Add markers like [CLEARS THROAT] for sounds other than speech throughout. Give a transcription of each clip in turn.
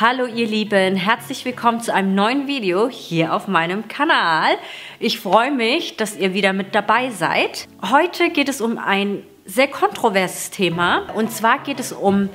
Hallo ihr Lieben, herzlich willkommen zu einem neuen Video hier auf meinem Kanal. Ich freue mich, dass ihr wieder mit dabei seid. Heute geht es um ein sehr kontroverses Thema und zwar geht es um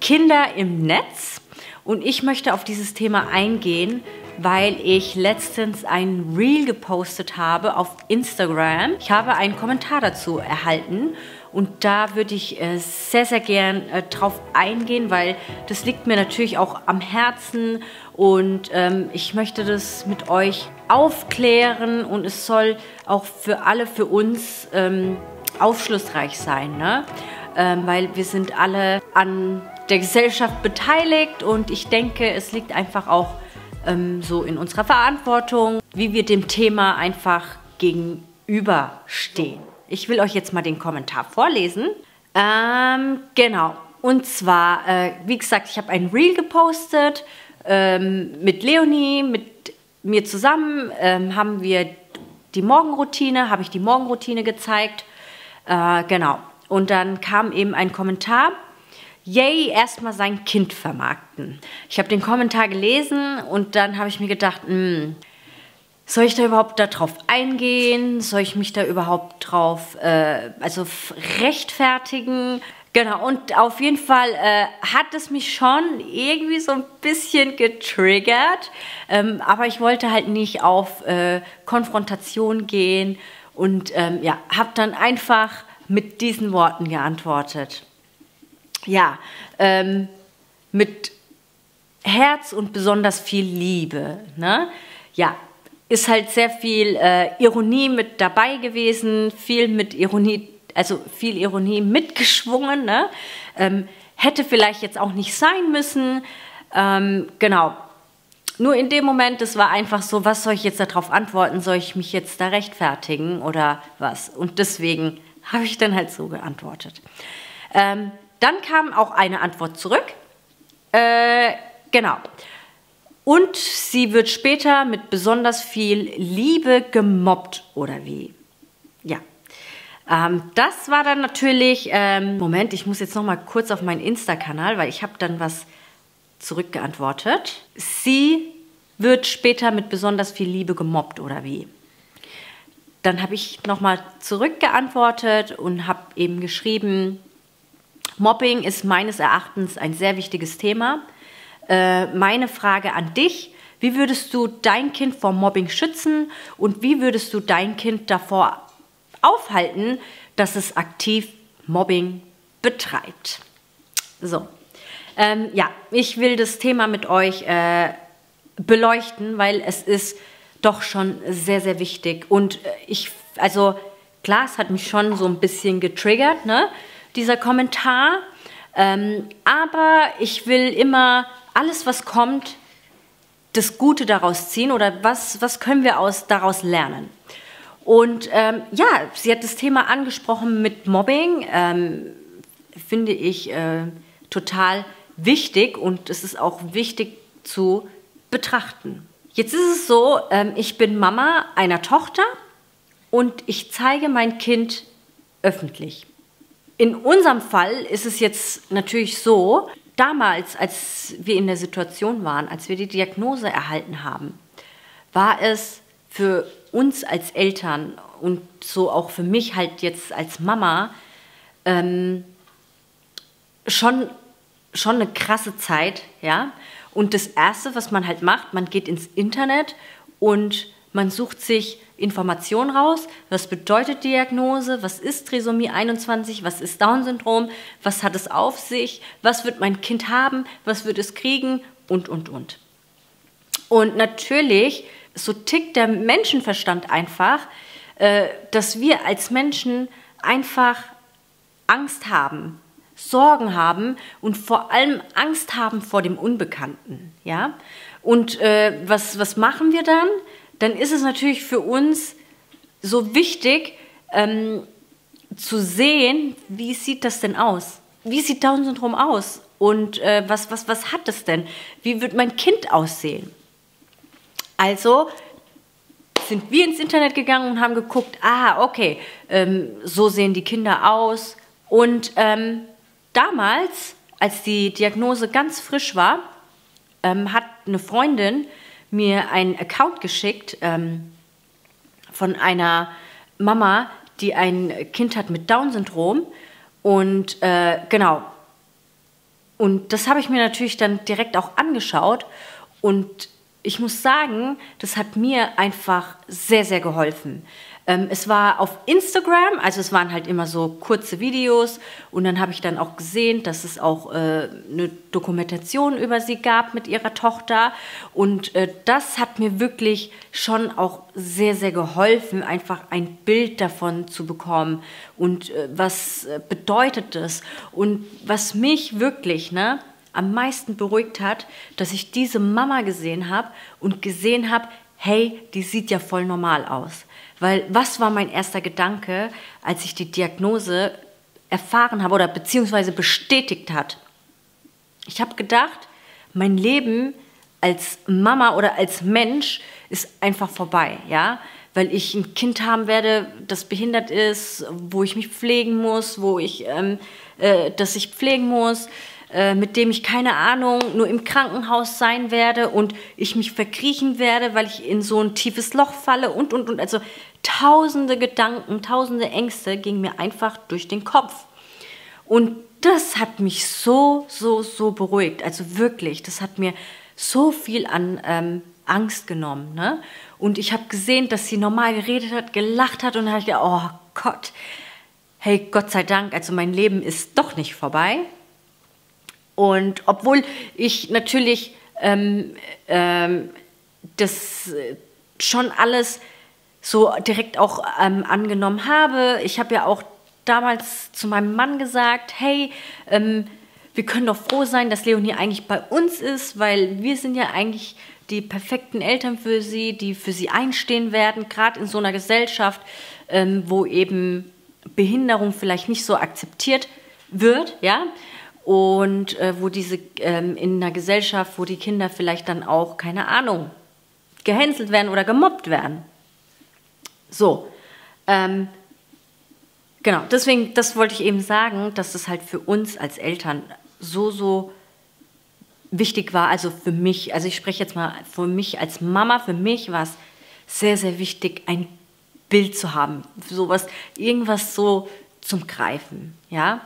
Kinder im Netz und ich möchte auf dieses Thema eingehen, weil ich letztens ein Reel gepostet habe auf Instagram. Ich habe einen Kommentar dazu erhalten und da würde ich äh, sehr, sehr gern äh, drauf eingehen, weil das liegt mir natürlich auch am Herzen und ähm, ich möchte das mit euch aufklären und es soll auch für alle, für uns ähm, aufschlussreich sein, ne? Ähm, weil wir sind alle an der Gesellschaft beteiligt und ich denke, es liegt einfach auch so in unserer Verantwortung, wie wir dem Thema einfach gegenüberstehen. Ich will euch jetzt mal den Kommentar vorlesen. Ähm, genau. Und zwar, äh, wie gesagt, ich habe ein Reel gepostet ähm, mit Leonie, mit mir zusammen ähm, haben wir die Morgenroutine, habe ich die Morgenroutine gezeigt. Äh, genau. Und dann kam eben ein Kommentar. Yay, erstmal sein Kind vermarkten. Ich habe den Kommentar gelesen und dann habe ich mir gedacht, mh, hm, soll ich da überhaupt darauf eingehen? Soll ich mich da überhaupt drauf äh, also rechtfertigen? Genau, und auf jeden Fall äh, hat es mich schon irgendwie so ein bisschen getriggert. Ähm, aber ich wollte halt nicht auf äh, Konfrontation gehen und ähm, ja, habe dann einfach mit diesen Worten geantwortet. Ja, ähm, mit Herz und besonders viel Liebe. Ne? Ja, ist halt sehr viel äh, Ironie mit dabei gewesen, viel mit Ironie, also viel Ironie mitgeschwungen. Ne? Ähm, hätte vielleicht jetzt auch nicht sein müssen. Ähm, genau. Nur in dem Moment, es war einfach so, was soll ich jetzt darauf antworten? Soll ich mich jetzt da rechtfertigen oder was? Und deswegen habe ich dann halt so geantwortet. Ähm, dann kam auch eine Antwort zurück. Äh, genau. Und sie wird später mit besonders viel Liebe gemobbt oder wie? Ja. Ähm, das war dann natürlich, ähm, Moment, ich muss jetzt noch mal kurz auf meinen Insta-Kanal, weil ich habe dann was zurückgeantwortet. Sie wird später mit besonders viel Liebe gemobbt oder wie? Dann habe ich noch mal zurückgeantwortet und habe eben geschrieben, Mobbing ist meines Erachtens ein sehr wichtiges Thema. Äh, meine Frage an dich, wie würdest du dein Kind vor Mobbing schützen und wie würdest du dein Kind davor aufhalten, dass es aktiv Mobbing betreibt? So, ähm, ja, ich will das Thema mit euch äh, beleuchten, weil es ist doch schon sehr, sehr wichtig. Und äh, ich, also klar, es hat mich schon so ein bisschen getriggert, ne, dieser Kommentar. Ähm, aber ich will immer alles, was kommt, das Gute daraus ziehen oder was, was können wir aus, daraus lernen? Und ähm, ja, sie hat das Thema angesprochen mit Mobbing, ähm, finde ich äh, total wichtig und es ist auch wichtig zu betrachten. Jetzt ist es so, ähm, ich bin Mama einer Tochter und ich zeige mein Kind öffentlich. In unserem Fall ist es jetzt natürlich so, damals, als wir in der Situation waren, als wir die Diagnose erhalten haben, war es für uns als Eltern und so auch für mich halt jetzt als Mama ähm, schon, schon eine krasse Zeit, ja. Und das Erste, was man halt macht, man geht ins Internet und man sucht sich Informationen raus, was bedeutet Diagnose, was ist Trisomie 21, was ist Down-Syndrom, was hat es auf sich, was wird mein Kind haben, was wird es kriegen und, und, und. Und natürlich, so tickt der Menschenverstand einfach, äh, dass wir als Menschen einfach Angst haben, Sorgen haben und vor allem Angst haben vor dem Unbekannten. Ja? Und äh, was, was machen wir dann? Dann ist es natürlich für uns so wichtig ähm, zu sehen, wie sieht das denn aus? Wie sieht Down-Syndrom aus? Und äh, was, was, was hat es denn? Wie wird mein Kind aussehen? Also sind wir ins Internet gegangen und haben geguckt, ah, okay, ähm, so sehen die Kinder aus. Und ähm, damals, als die Diagnose ganz frisch war, ähm, hat eine Freundin mir einen Account geschickt ähm, von einer Mama, die ein Kind hat mit Down-Syndrom. Und äh, genau. Und das habe ich mir natürlich dann direkt auch angeschaut. Und ich muss sagen, das hat mir einfach sehr, sehr geholfen. Ähm, es war auf Instagram, also es waren halt immer so kurze Videos und dann habe ich dann auch gesehen, dass es auch äh, eine Dokumentation über sie gab mit ihrer Tochter und äh, das hat mir wirklich schon auch sehr, sehr geholfen, einfach ein Bild davon zu bekommen und äh, was bedeutet das und was mich wirklich, ne, am meisten beruhigt hat, dass ich diese Mama gesehen habe und gesehen habe, hey, die sieht ja voll normal aus. Weil was war mein erster Gedanke, als ich die Diagnose erfahren habe oder beziehungsweise bestätigt hat? Ich habe gedacht, mein Leben als Mama oder als Mensch ist einfach vorbei, ja, weil ich ein Kind haben werde, das behindert ist, wo ich mich pflegen muss, wo ich, ähm, äh, dass ich pflegen muss, äh, mit dem ich keine Ahnung nur im Krankenhaus sein werde und ich mich verkriechen werde, weil ich in so ein tiefes Loch falle und und und also tausende Gedanken, tausende Ängste gingen mir einfach durch den Kopf. Und das hat mich so, so, so beruhigt. Also wirklich, das hat mir so viel an ähm, Angst genommen. Ne? Und ich habe gesehen, dass sie normal geredet hat, gelacht hat und dann habe ich gedacht, oh Gott, hey, Gott sei Dank, also mein Leben ist doch nicht vorbei. Und obwohl ich natürlich ähm, ähm, das schon alles so direkt auch ähm, angenommen habe, ich habe ja auch damals zu meinem Mann gesagt, hey, ähm, wir können doch froh sein, dass Leonie eigentlich bei uns ist, weil wir sind ja eigentlich die perfekten Eltern für sie, die für sie einstehen werden, gerade in so einer Gesellschaft, ähm, wo eben Behinderung vielleicht nicht so akzeptiert wird, ja und äh, wo diese ähm, in einer Gesellschaft, wo die Kinder vielleicht dann auch, keine Ahnung, gehänselt werden oder gemobbt werden. So, ähm, genau, deswegen, das wollte ich eben sagen, dass das halt für uns als Eltern so, so wichtig war, also für mich, also ich spreche jetzt mal für mich als Mama, für mich war es sehr, sehr wichtig, ein Bild zu haben, sowas, irgendwas so zum Greifen, ja.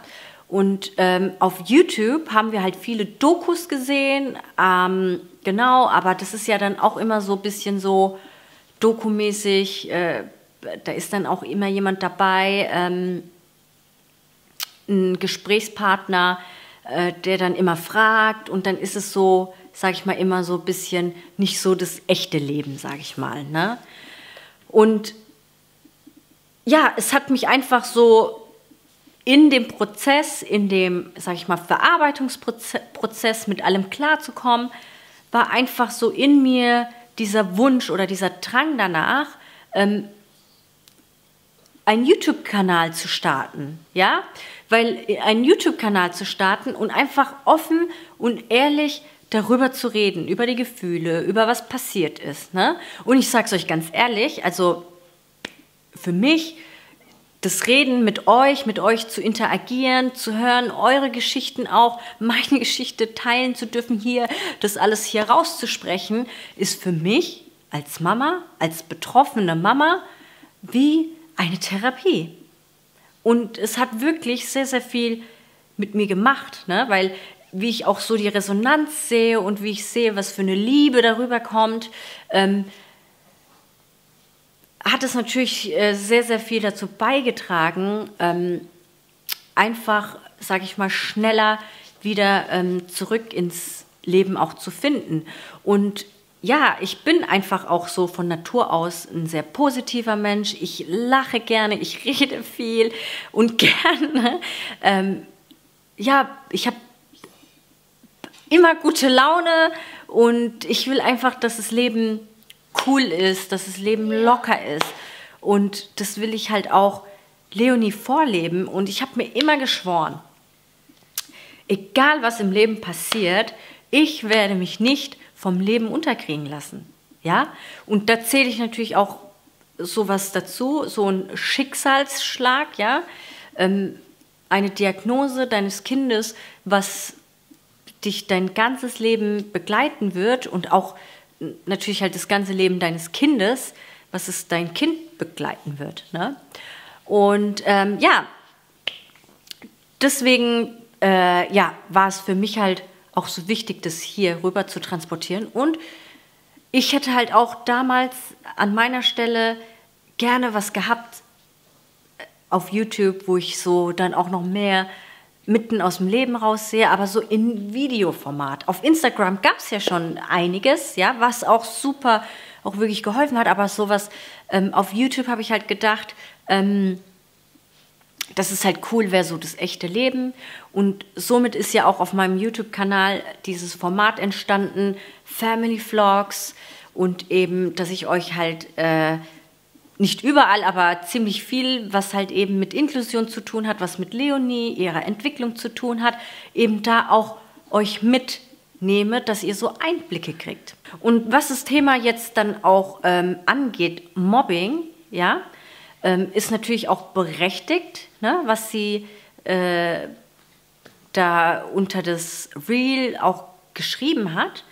Und ähm, auf YouTube haben wir halt viele Dokus gesehen, ähm, genau, aber das ist ja dann auch immer so ein bisschen so dokumäßig, äh, da ist dann auch immer jemand dabei, ähm, ein Gesprächspartner, äh, der dann immer fragt und dann ist es so, sag ich mal, immer so ein bisschen nicht so das echte Leben, sag ich mal. Ne? Und ja, es hat mich einfach so in dem Prozess, in dem, sag ich mal, Verarbeitungsprozess mit allem klarzukommen, war einfach so in mir dieser Wunsch oder dieser Drang danach, ähm, einen YouTube-Kanal zu starten, ja, weil äh, einen YouTube-Kanal zu starten und einfach offen und ehrlich darüber zu reden, über die Gefühle, über was passiert ist, ne? Und ich sage es euch ganz ehrlich, also für mich das Reden mit euch, mit euch zu interagieren, zu hören, eure Geschichten auch, meine [LAUGHS] Geschichte teilen zu dürfen hier, das alles hier rauszusprechen, ist für mich als Mama, als betroffene Mama wie eine Therapie. Und es hat wirklich sehr, sehr viel mit mir gemacht, ne? weil wie ich auch so die Resonanz sehe und wie ich sehe, was für eine Liebe darüber kommt, ähm, hat es natürlich äh, sehr, sehr viel dazu beigetragen, ähm, einfach, sage ich mal, schneller wieder ähm, zurück ins Leben auch zu finden. Und ja, ich bin einfach auch so von Natur aus ein sehr positiver Mensch. Ich lache gerne, ich rede viel und [LAUGHS] gerne. Ähm, ja, ich habe immer gute Laune und ich will einfach, dass das Leben cool ist, dass das Leben locker ist. Und das will ich halt auch Leonie vorleben. Und ich habe mir immer geschworen, egal was im Leben passiert, ich werde mich nicht vom Leben unterkriegen lassen. Ja? Und da zähle ich natürlich auch sowas dazu, so ein Schicksalsschlag, ja, ähm, eine Diagnose deines Kindes, was dich dein ganzes Leben begleiten wird und auch natürlich halt das ganze Leben deines Kindes, was es dein Kind begleiten wird. Ne? Und ähm, ja, deswegen äh, ja, war es für mich halt auch so wichtig, das hier rüber zu transportieren. Und ich hätte halt auch damals an meiner Stelle gerne was gehabt äh, auf YouTube, wo ich so dann auch noch mehr mitten aus dem Leben raussehe, aber so in Videoformat. Auf Instagram gab es ja schon einiges, ja, was auch super auch wirklich geholfen hat, aber sowas ähm, auf YouTube habe ich halt gedacht, ähm, das ist halt cool, wäre so das echte Leben. Und somit ist ja auch auf meinem YouTube-Kanal dieses Format entstanden, Family Vlogs und eben, dass ich euch halt äh, nicht überall, aber ziemlich viel, was halt eben mit Inklusion zu tun hat, was mit Leonie, ihrer Entwicklung zu tun hat, eben da auch euch mitnehme, dass ihr so Einblicke kriegt. Und was das Thema jetzt dann auch ähm, angeht, Mobbing, ja, ähm, ist natürlich auch berechtigt, ne, was sie äh, da unter das Reel auch geschrieben hat.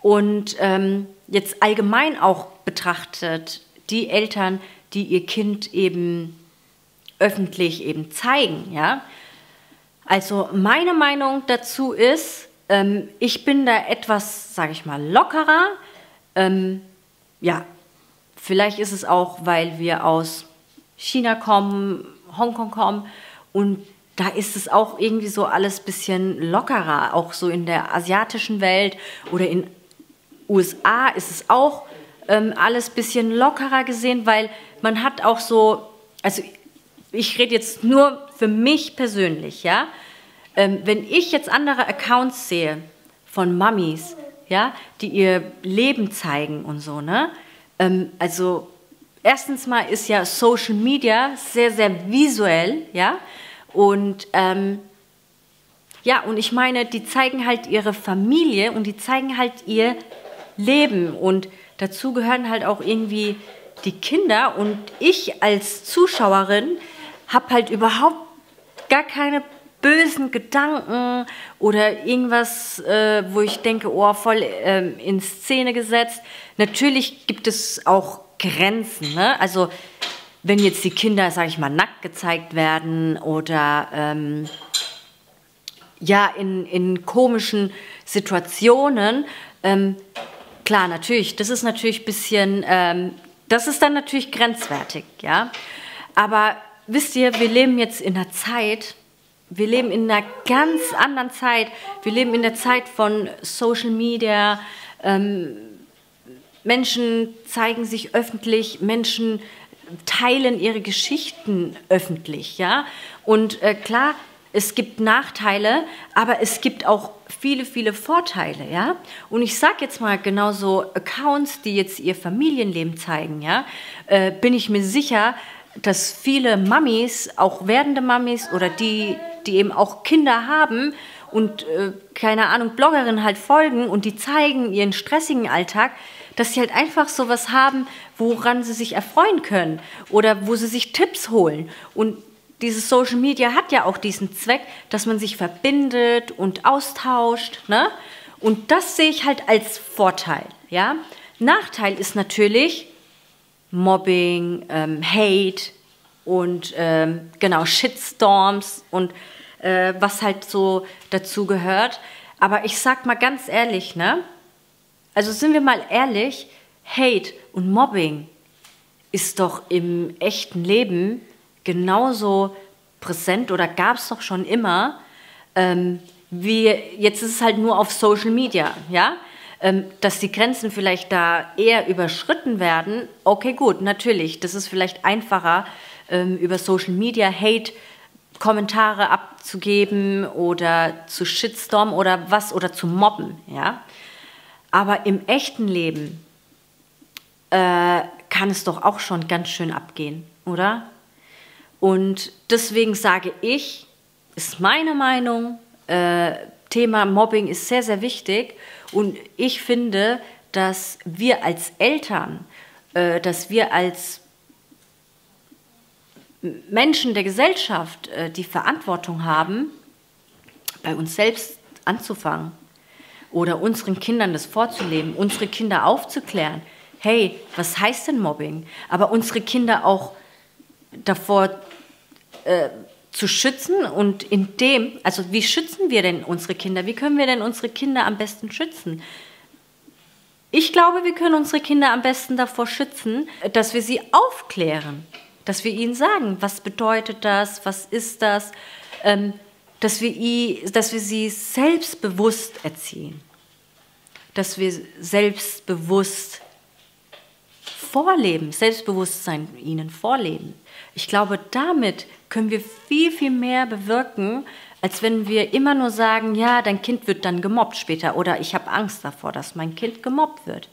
Und ähm, jetzt allgemein auch betrachtet, die Eltern, die ihr Kind eben öffentlich eben zeigen, ja. Also meine Meinung dazu ist, ähm, ich bin da etwas, sage ich mal, lockerer. Ähm, ja, vielleicht ist es auch, weil wir aus China kommen, Hongkong kommen und da ist es auch irgendwie so alles bisschen lockerer, auch so in der asiatischen Welt oder in USA ist es auch ähm, alles ein bisschen lockerer gesehen, weil man hat auch so, also ich rede jetzt nur für mich persönlich, ja, ähm, wenn ich jetzt andere Accounts sehe von Mummies, ja, die ihr Leben zeigen und so, ne, ähm, also erstens mal ist ja Social Media sehr, sehr visuell, ja. Und ähm, ja, und ich meine, die zeigen halt ihre Familie und die zeigen halt ihr Leben. Und dazu gehören halt auch irgendwie die Kinder. Und ich als Zuschauerin habe halt überhaupt gar keine bösen Gedanken oder irgendwas, äh, wo ich denke, oh, voll äh, in Szene gesetzt. Natürlich gibt es auch Grenzen. Ne? Also wenn jetzt die Kinder, sage ich mal, nackt gezeigt werden oder ähm, ja in, in komischen Situationen, ähm, klar, natürlich, das ist natürlich ein bisschen, ähm, das ist dann natürlich grenzwertig, ja. Aber wisst ihr, wir leben jetzt in einer Zeit, wir leben in einer ganz anderen Zeit. Wir leben in der Zeit von Social Media. Ähm, Menschen zeigen sich öffentlich, Menschen teilen ihre Geschichten öffentlich, ja. Und äh, klar, es gibt Nachteile, aber es gibt auch viele, viele Vorteile, ja. Und ich sage jetzt mal genauso Accounts, die jetzt ihr Familienleben zeigen, ja, äh, bin ich mir sicher, dass viele Mamis, auch werdende Mamis oder die, die eben auch Kinder haben und äh, keine Ahnung Bloggerinnen halt folgen und die zeigen ihren stressigen Alltag, dass sie halt einfach sowas haben, woran sie sich erfreuen können oder wo sie sich Tipps holen. Und dieses Social Media hat ja auch diesen Zweck, dass man sich verbindet und austauscht. Ne? Und das sehe ich halt als Vorteil. Ja? Nachteil ist natürlich Mobbing, ähm, Hate und ähm, genau Shitstorms und äh, was halt so dazu gehört. Aber ich sag mal ganz ehrlich, ne? Also sind wir mal ehrlich, Hate und Mobbing ist doch im echten Leben genauso präsent oder gab es doch schon immer. Ähm, wie jetzt ist es halt nur auf Social Media, ja, ähm, dass die Grenzen vielleicht da eher überschritten werden. Okay, gut, natürlich, das ist vielleicht einfacher ähm, über Social Media Hate Kommentare abzugeben oder zu Shitstorm oder was oder zu mobben, ja. Aber im echten Leben äh, kann es doch auch schon ganz schön abgehen, oder? Und deswegen sage ich, ist meine Meinung, äh, Thema Mobbing ist sehr, sehr wichtig. Und ich finde, dass wir als Eltern, äh, dass wir als Menschen der Gesellschaft äh, die Verantwortung haben, bei uns selbst anzufangen. oder unseren Kindern das vorzuleben, unsere Kinder aufzuklären. Hey, was heißt denn Mobbing? Aber unsere Kinder auch davor äh, zu schützen und in dem, also wie schützen wir denn unsere Kinder? Wie können wir denn unsere Kinder am besten schützen? Ich glaube, wir können unsere Kinder am besten davor schützen, dass wir sie aufklären, dass wir ihnen sagen, was bedeutet das, was ist das, ähm, dass, wir, dass wir sie selbstbewusst erziehen, dass wir selbstbewusst vorleben, Selbstbewusstsein ihnen vorleben. Ich glaube, damit können wir viel, viel mehr bewirken, als wenn wir immer nur sagen, ja, dein Kind wird dann gemobbt später oder ich habe Angst davor, dass mein Kind gemobbt wird.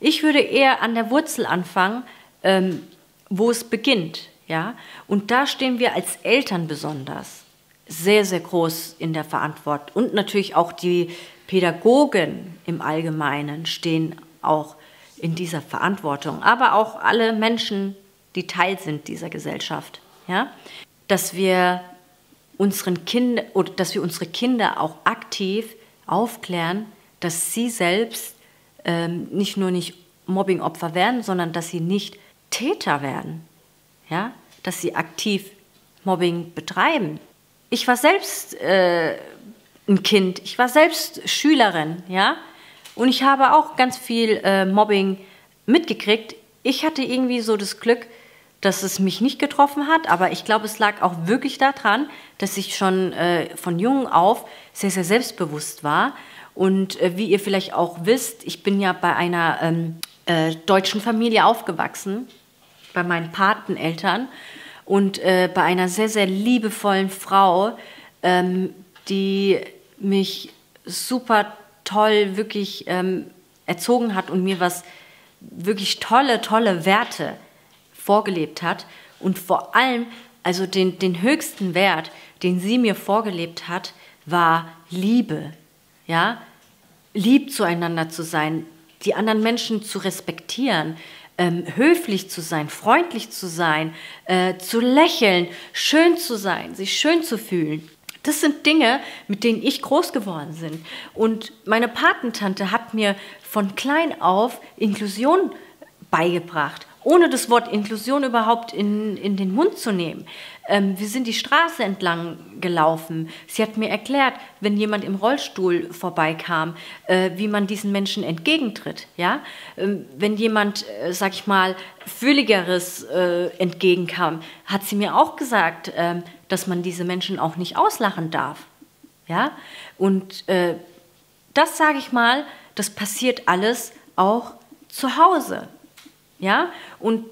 Ich würde eher an der Wurzel anfangen, ähm, wo es beginnt. Ja? Und da stehen wir als Eltern besonders sehr, sehr groß in der Verantwortung. Und natürlich auch die Pädagogen im Allgemeinen stehen auch in dieser Verantwortung, aber auch alle Menschen, die Teil sind dieser Gesellschaft. Ja? Dass wir unseren Kinder oder dass wir unsere Kinder auch aktiv aufklären, dass sie selbst ähm, nicht nur nicht Mobbingopfer werden, sondern dass sie nicht Täter werden. Ja? Dass sie aktiv Mobbing betreiben. Ich war selbst äh, ein Kind, ich war selbst Schülerin, ja, und ich habe auch ganz viel äh, Mobbing mitgekriegt. Ich hatte irgendwie so das Glück, dass es mich nicht getroffen hat, aber ich glaube, es lag auch wirklich daran, dass ich schon äh, von jung auf sehr, sehr selbstbewusst war. Und äh, wie ihr vielleicht auch wisst, ich bin ja bei einer ähm, äh, deutschen Familie aufgewachsen, bei meinen Pateneltern und äh, bei einer sehr, sehr liebevollen Frau, ähm, die mich super toll wirklich ähm, erzogen hat und mir was wirklich tolle, tolle Werte vorgelebt hat und vor allem, also den, den höchsten Wert, den sie mir vorgelebt hat, war Liebe. Ja, lieb zueinander zu sein, die anderen Menschen zu respektieren, ähm, höflich zu sein, freundlich zu sein, äh, zu lächeln, schön zu sein, sich schön zu fühlen. Das sind Dinge, mit denen ich groß geworden bin. Und meine Patentante hat mir von klein auf Inklusion beigebracht ohne das Wort Inklusion überhaupt in, in den Mund zu nehmen. Ähm, wir sind die Straße entlang gelaufen. Sie hat mir erklärt, wenn jemand im Rollstuhl vorbeikam, äh, wie man diesen Menschen entgegentritt. Ja? Ähm, wenn jemand, äh, sag ich mal, Fühligeres äh, entgegenkam, hat sie mir auch gesagt, ähm, dass man diese Menschen auch nicht auslachen darf. Ja? Und äh, das, sage ich mal, das passiert alles auch zu Hause. Ja? Und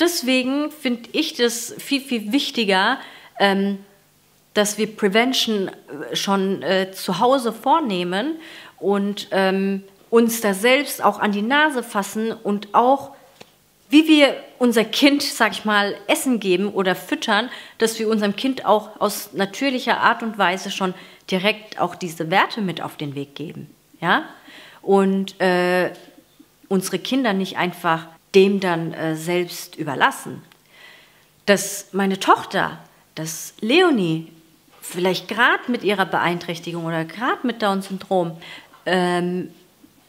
deswegen finde ich das viel, viel wichtiger, ähm, dass wir Prevention äh, schon äh, zu Hause vornehmen und ähm, uns da selbst auch an die Nase fassen und auch, wie wir unser Kind, sag ich mal, Essen geben oder füttern, dass wir unserem Kind auch aus natürlicher Art und Weise schon direkt auch diese Werte mit auf den Weg geben. Ja? Und äh, unsere Kinder nicht einfach dem dann äh, selbst überlassen. Dass meine Tochter, dass Leonie vielleicht gerade mit ihrer Beeinträchtigung oder gerade mit Down-Syndrom ähm,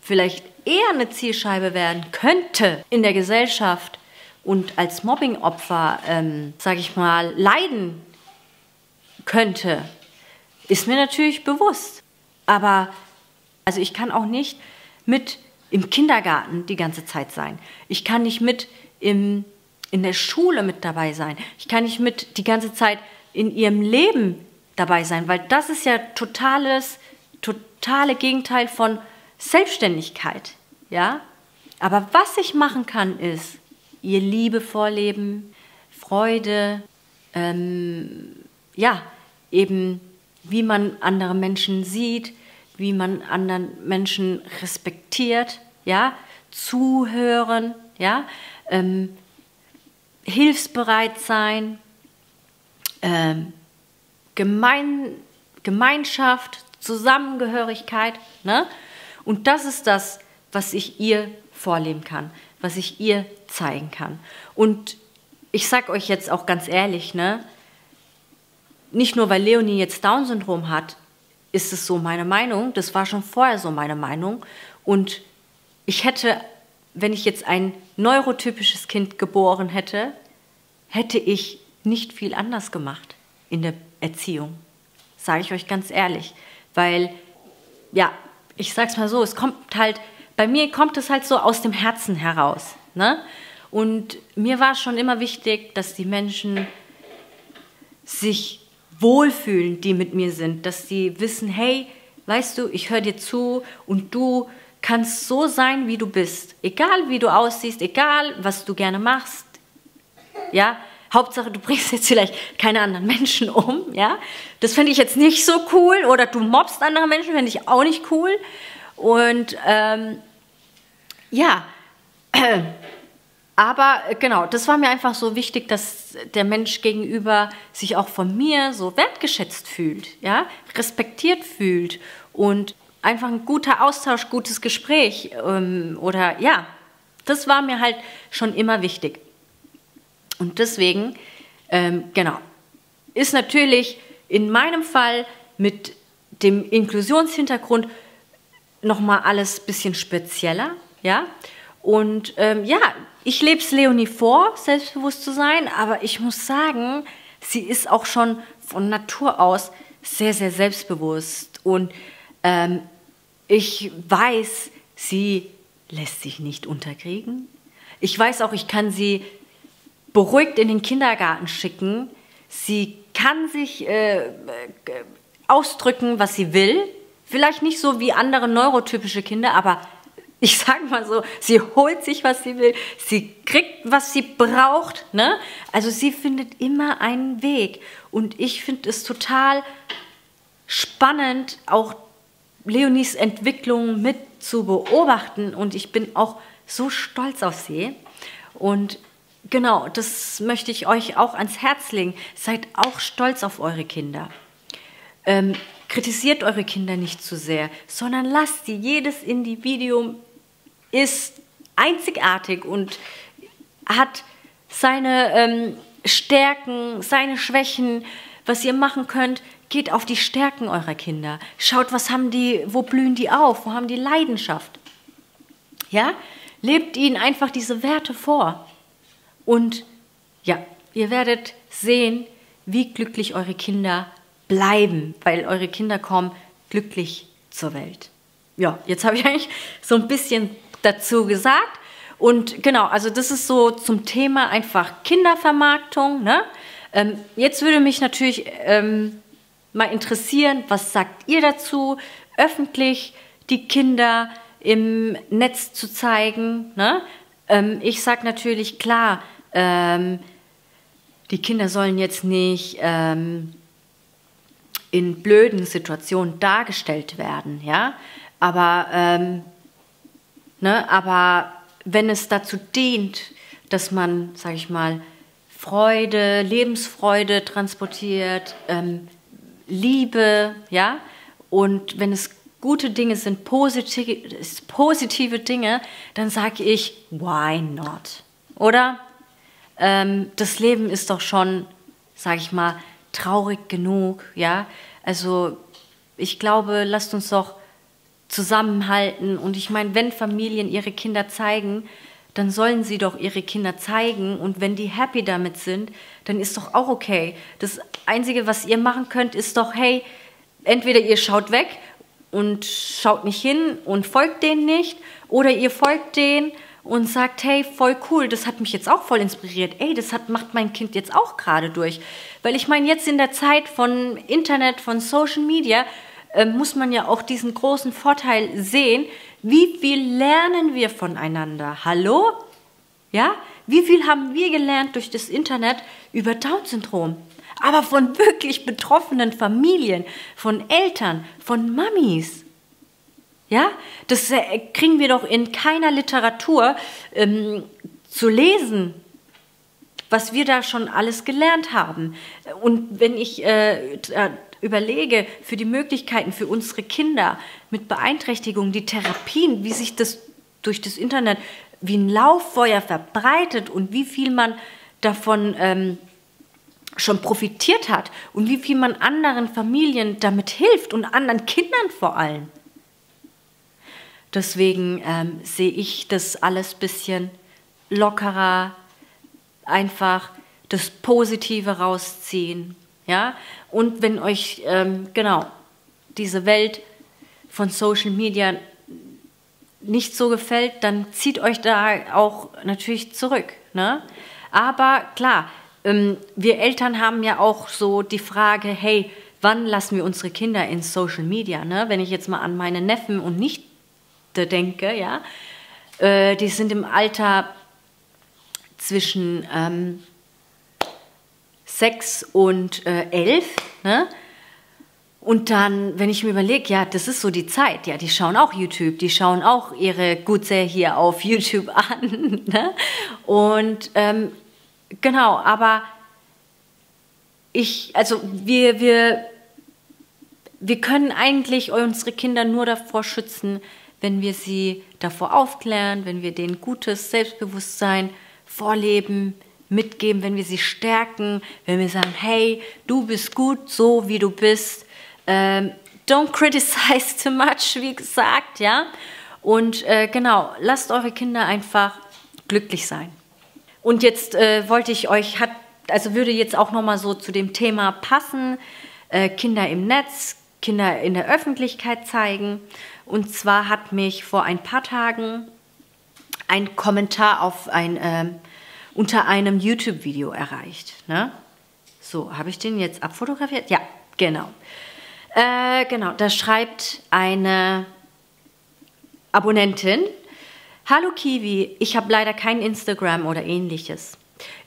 vielleicht eher eine Zielscheibe werden könnte in der Gesellschaft und als Mobbingopfer, ähm, sage ich mal, leiden könnte, ist mir natürlich bewusst. Aber also ich kann auch nicht mit im Kindergarten die ganze Zeit sein. Ich kann nicht mit im, in der Schule mit dabei sein. Ich kann nicht mit die ganze Zeit in ihrem Leben dabei sein, weil das ist ja totales, totale Gegenteil von Selbstständigkeit. Ja? Aber was ich machen kann, ist ihr Liebe vorleben, Freude, ähm, ja, eben wie man andere Menschen sieht, wie man anderen Menschen respektiert, ja, zuhören, ja, ähm, hilfsbereit sein, ähm, Gemein, Gemeinschaft, Zusammengehörigkeit, ne? Und das ist das, was ich ihr vorleben kann, was ich ihr zeigen kann. Und ich sag euch jetzt auch ganz ehrlich, ne? Nicht nur weil Leonie jetzt Down-Syndrom hat, ist es so meine Meinung. Das war schon vorher so meine Meinung. Und ich hätte, wenn ich jetzt ein neurotypisches Kind geboren hätte, hätte ich nicht viel anders gemacht in der Erziehung. Sage ich euch ganz ehrlich. Weil, ja, ich sag's mal so, es kommt halt, bei mir kommt es halt so aus dem Herzen heraus. Ne? Und mir war schon immer wichtig, dass die Menschen sich wohlfühlen, die mit mir sind, dass sie wissen, hey, weißt du, ich höre dir zu und du kannst so sein, wie du bist. Egal, wie du aussiehst, egal, was du gerne machst. Ja, Hauptsache, du bringst jetzt vielleicht keine anderen Menschen um. Ja, das finde ich jetzt nicht so cool. Oder du mobst andere Menschen, finde ich auch nicht cool. Und ähm, ja, [CLEARS THROAT] aber äh, genau, das war mir einfach so wichtig, dass der Mensch gegenüber sich auch von mir so wertgeschätzt fühlt, ja, respektiert fühlt und einfach ein guter Austausch, gutes Gespräch ähm, oder ja, das war mir halt schon immer wichtig. Und deswegen, ähm, genau, ist natürlich in meinem Fall mit dem Inklusionshintergrund nochmal alles ein bisschen spezieller, ja. Und ähm, ja, ich lebe es Leonie vor, selbstbewusst zu sein, aber ich muss sagen, sie ist auch schon von Natur aus sehr, sehr selbstbewusst. Und ähm, ich weiß, sie lässt sich nicht unterkriegen. Ich weiß auch, ich kann sie beruhigt in den Kindergarten schicken. Sie kann sich äh, ausdrücken, was sie will. Vielleicht nicht so wie andere neurotypische Kinder, aber ich sage mal so, sie holt sich, was sie will, sie kriegt, was sie braucht. Ne? Also sie findet immer einen Weg. Und ich finde es total spannend, auch Leonies Entwicklung mit zu beobachten. Und ich bin auch so stolz auf sie. Und genau, das möchte ich euch auch ans Herz legen. Seid auch stolz auf eure Kinder. Ähm, kritisiert eure Kinder nicht zu sehr, sondern lasst sie jedes Individuum ist einzigartig und hat seine ähm, Stärken, seine Schwächen. Was ihr machen könnt, geht auf die Stärken eurer Kinder. Schaut, was haben die, wo blühen die auf, wo haben die Leidenschaft. Ja, lebt ihnen einfach diese Werte vor. Und ja, ihr werdet sehen, wie glücklich eure Kinder bleiben, weil eure Kinder kommen glücklich zur Welt. Ja, jetzt habe ich eigentlich so ein bisschen dazu gesagt. Und genau, also das ist so zum Thema einfach Kindervermarktung. Ne? Ähm, jetzt würde mich natürlich ähm, mal interessieren, was sagt ihr dazu, öffentlich die Kinder im Netz zu zeigen. Ne? Ähm, ich sage natürlich klar, ähm, die Kinder sollen jetzt nicht ähm, in blöden Situationen dargestellt werden, ja. Aber ähm, Ne? Aber wenn es dazu dient, dass man, sage ich mal, Freude, Lebensfreude transportiert, ähm, Liebe, ja, und wenn es gute Dinge sind, positive, positive Dinge, dann sage ich, why not? Oder? Ähm, das Leben ist doch schon, sage ich mal, traurig genug, ja. Also ich glaube, lasst uns doch zusammenhalten. Und ich meine, wenn Familien ihre Kinder zeigen, dann sollen sie doch ihre Kinder zeigen. Und wenn die happy damit sind, dann ist doch auch okay. Das Einzige, was ihr machen könnt, ist doch, hey, entweder ihr schaut weg und schaut nicht hin und folgt denen nicht, oder ihr folgt denen und sagt, hey, voll cool, das hat mich jetzt auch voll inspiriert. Ey, das hat, macht mein Kind jetzt auch gerade durch. Weil ich meine, jetzt in der Zeit von Internet, von Social Media, äh, muss man ja auch diesen großen Vorteil sehen, wie viel lernen wir voneinander? Hallo? Ja? Wie viel haben wir gelernt durch das Internet über Down-Syndrom? Aber von wirklich betroffenen Familien, von Eltern, von Mamis. Ja? Das äh, kriegen wir doch in keiner Literatur ähm, zu lesen, was wir da schon alles gelernt haben. Und wenn ich äh, überlege, für die Möglichkeiten für unsere Kinder mit Beeinträchtigungen, die Therapien, wie sich das durch das Internet wie ein Lauffeuer verbreitet und wie viel man davon ähm, schon profitiert hat und wie viel man anderen Familien damit hilft und anderen Kindern vor allem. Deswegen ähm, sehe ich das alles ein bisschen lockerer, einfach das Positive rausziehen. Ja? Und wenn euch ähm, genau diese Welt von Social Media nicht so gefällt, dann zieht euch da auch natürlich zurück. Ne? Aber klar, ähm, wir Eltern haben ja auch so die Frage, hey, wann lassen wir unsere Kinder in Social Media? Ne? Wenn ich jetzt mal an meine Neffen und Nichte denke, ja, äh, die sind im Alter zwischen ähm, sechs und äh, elf, ne? Und dann, wenn ich mir überlege, ja, das ist so die Zeit, ja, die schauen auch YouTube, die schauen auch ihre Gutsehe hier auf YouTube [LAUGHS] an. Ne? Und ähm, genau, aber ich, also wir, wir, wir können eigentlich unsere Kinder nur davor schützen, wenn wir sie davor aufklären, wenn wir denen gutes Selbstbewusstsein vorleben, mitgeben, wenn wir sie stärken, wenn wir sagen, hey, du bist gut so, wie du bist. Ähm, don't criticize [LAUGHS] too much, wie gesagt, ja. Und äh, genau, lasst eure Kinder einfach glücklich sein. Und jetzt äh, wollte ich euch, hat, also würde jetzt auch nochmal so zu dem Thema passen, äh, Kinder im Netz, Kinder in der Öffentlichkeit zeigen. Und zwar hat mich vor ein paar Tagen ein Kommentar auf ein, äh, unter einem YouTube-Video erreicht. Ne? So, habe ich den jetzt abfotografiert? Ja, genau. Äh, genau, da schreibt eine Abonnentin, Hallo Kiwi, ich habe leider kein Instagram oder ähnliches.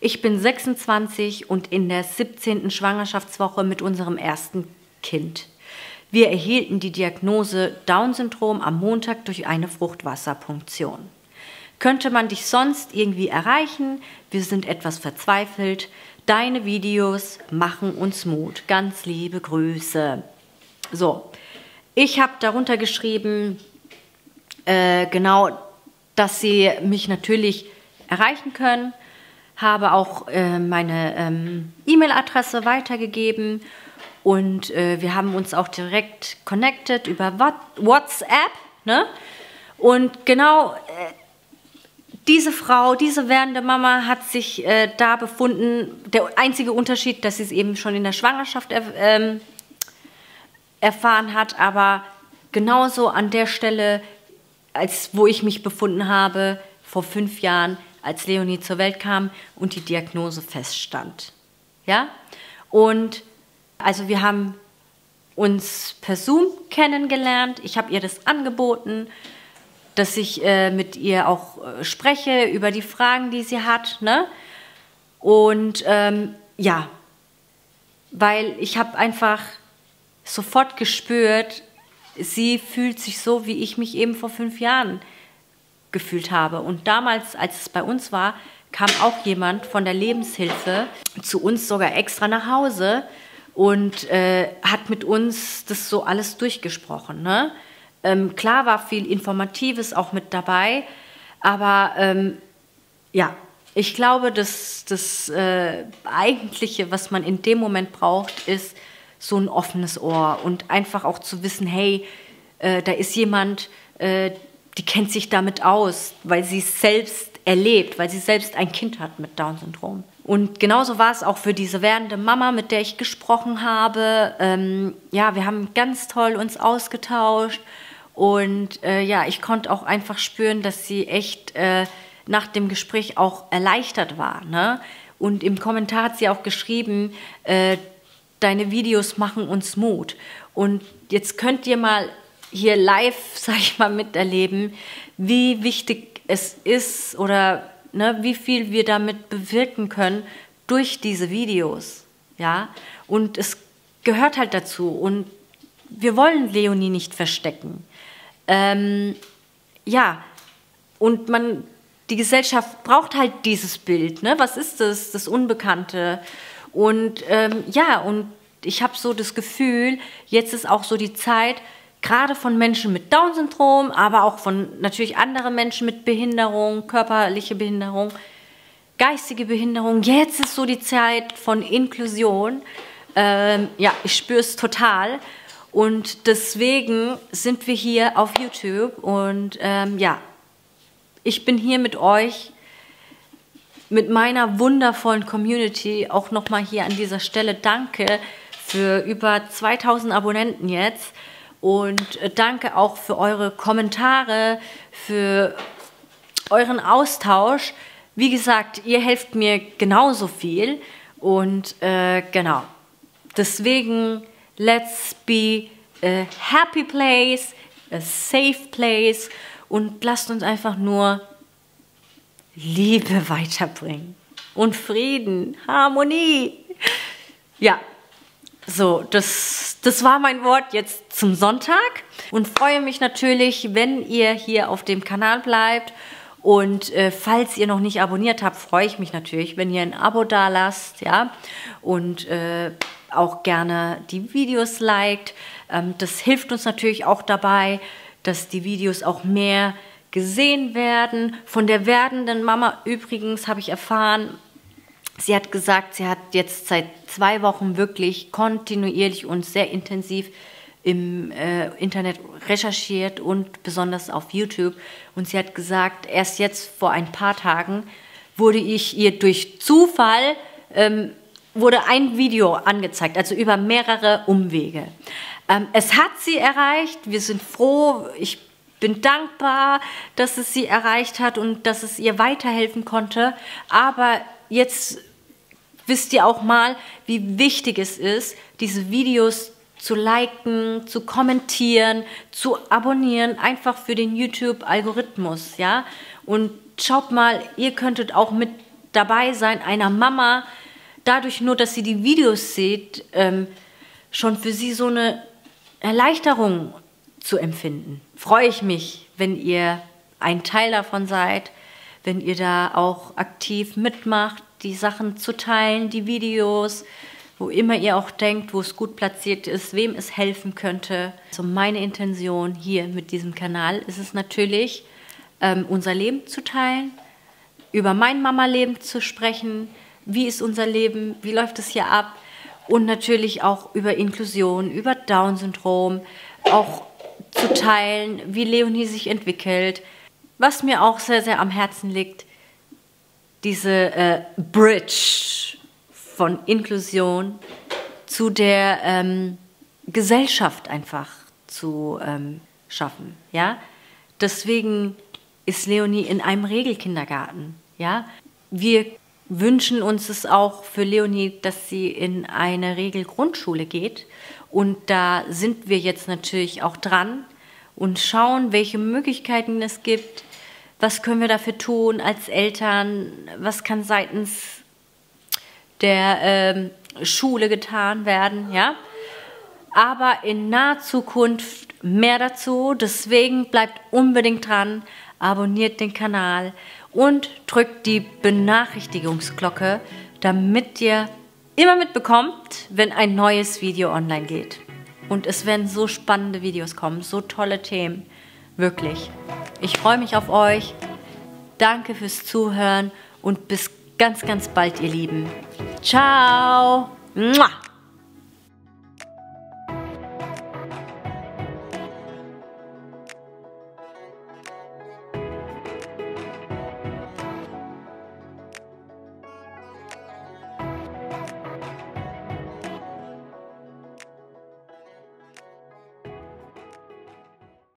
Ich bin 26 und in der 17. Schwangerschaftswoche mit unserem ersten Kind. Wir erhielten die Diagnose Down-Syndrom am Montag durch eine Fruchtwasserpunktion. Könnte man dich sonst irgendwie erreichen? Wir sind etwas verzweifelt. Deine Videos machen uns Mut. Ganz liebe Grüße. So, ich habe darunter geschrieben, äh, genau dass sie mich natürlich erreichen können. Habe auch äh, meine ähm, E-Mail-Adresse weitergegeben und äh, wir haben uns auch direkt connected über WhatsApp. Ne? Und genau äh, diese Frau, diese werdende Mama hat sich äh, da befunden. Der einzige Unterschied, dass sie es eben schon in der Schwangerschaft er, ähm, erfahren hat, aber genauso an der Stelle als wo ich mich befunden habe vor fünf Jahren, als Leonie zur Welt kam und die Diagnose feststand. Ja? Und also wir haben uns per Zoom kennengelernt. Ich habe ihr das angeboten, dass ich äh, mit ihr auch äh, spreche über die Fragen, die sie hat. Ne? Und ähm, ja, weil ich habe einfach sofort gespürt, sie fühlt sich so, wie ich mich eben vor fünf Jahren gefühlt habe. Und damals, als es bei uns war, kam auch jemand von der Lebenshilfe zu uns sogar extra nach Hause und äh, hat mit uns das so alles durchgesprochen. Ne? Ähm, klar war viel Informatives auch mit dabei, aber ähm, ja, ich glaube, das, das äh, Eigentliche, was man in dem Moment braucht, ist, so ein offenes Ohr und einfach auch zu wissen, hey, äh, da ist jemand, äh, die kennt sich damit aus, weil sie es selbst erlebt, weil sie selbst ein Kind hat mit Down-Syndrom. Und genauso war es auch für diese werdende Mama, mit der ich gesprochen habe. Ähm, ja, wir haben ganz toll uns ausgetauscht und äh, ja, ich konnte auch einfach spüren, dass sie echt äh, nach dem Gespräch auch erleichtert war. Ne? Und im Kommentar hat sie auch geschrieben, äh, deine Videos machen uns Mut. Und jetzt könnt ihr mal hier live, [LAUGHS] sag ich mal, miterleben, wie wichtig es ist oder ne, wie viel wir damit bewirken können durch diese Videos. Ja, und es gehört halt dazu. Und wir wollen Leonie nicht verstecken. Ähm, ja, und man, die Gesellschaft braucht halt dieses Bild. Ne? Was ist das? Das Unbekannte. Und ähm, ja, und ich habe so das Gefühl, jetzt ist auch so die Zeit, gerade von Menschen mit Down-Syndrom, aber auch von natürlich anderen Menschen mit Behinderung, körperliche Behinderung, geistige Behinderung. Jetzt ist so die Zeit von Inklusion. Ähm, ja, ich spüre es total. Und deswegen sind wir hier auf YouTube. Und ähm, ja, ich bin hier mit euch, mit meiner wundervollen Community. Auch nochmal hier an dieser Stelle danke für über 2000 Abonnenten jetzt. Und äh, danke auch für eure Kommentare, für euren Austausch. Wie gesagt, ihr helft mir genauso viel. Und äh, genau, deswegen, let's be a happy place, a safe place und lasst uns einfach nur Liebe [LAUGHS] weiterbringen und Frieden, Harmonie. Ja, so, das, das war mein Wort jetzt zum Sonntag und freue mich natürlich, wenn ihr hier auf dem Kanal bleibt. Und äh, falls ihr noch nicht abonniert habt, freue ich mich natürlich, wenn ihr ein Abo da lasst, ja, und äh, auch gerne die Videos liked. Ähm, das hilft uns natürlich auch dabei, dass die Videos auch mehr gesehen werden. Von der werdenden Mama übrigens habe ich erfahren, Sie hat gesagt, sie hat jetzt seit zwei Wochen wirklich kontinuierlich und sehr intensiv im äh, Internet recherchiert und besonders auf YouTube. Und sie hat gesagt, erst jetzt vor ein paar Tagen wurde ich ihr durch Zufall, ähm, wurde ein Video angezeigt, also über mehrere Umwege. Ähm, es hat sie erreicht, wir sind froh, ich bin dankbar, dass es sie erreicht hat und dass es ihr weiterhelfen konnte. Aber jetzt wisst ihr auch mal, wie wichtig es ist, diese Videos zu liken, zu kommentieren, zu abonnieren, einfach für den YouTube-Algorithmus, ja. Und schaut mal, ihr könntet auch mit dabei sein, einer Mama, dadurch nur, dass sie die Videos seht, ähm, schon für sie so eine Erleichterung zu empfinden. Freue ich mich, wenn ihr ein Teil davon seid, wenn ihr da auch aktiv mitmacht, die Sachen zu teilen, die Videos, wo immer ihr auch denkt, wo es gut platziert ist, wem es helfen könnte. So meine Intention hier mit diesem Kanal ist es natürlich, ähm, unser Leben zu teilen, über mein Mama-Leben zu sprechen, wie ist unser Leben, wie läuft es hier ab und natürlich auch über Inklusion, über Down-Syndrom, auch zu teilen, wie Leonie sich entwickelt. Was mir auch sehr, sehr am Herzen liegt, diese äh, Bridge von Inklusion zu der ähm, Gesellschaft einfach zu ähm, schaffen. Ja? Deswegen ist Leonie in einem Regelkindergarten. Ja? Wir wünschen uns es auch für Leonie, dass sie in eine Regelgrundschule geht. Und da sind wir jetzt natürlich auch dran und schauen, welche Möglichkeiten es gibt, was können wir dafür tun als Eltern, was kann seitens der ähm, Schule getan werden, ja. Aber in naher Zukunft mehr dazu. Deswegen bleibt unbedingt dran, abonniert den Kanal und drückt die Benachrichtigungsglocke, damit ihr immer mitbekommt, wenn ein neues Video online geht. Und es werden so spannende Videos kommen, so tolle Themen. Wirklich. Ich freue mich auf euch. Danke fürs Zuhören und bis ganz, ganz bald, ihr Lieben. Ciao. Mua.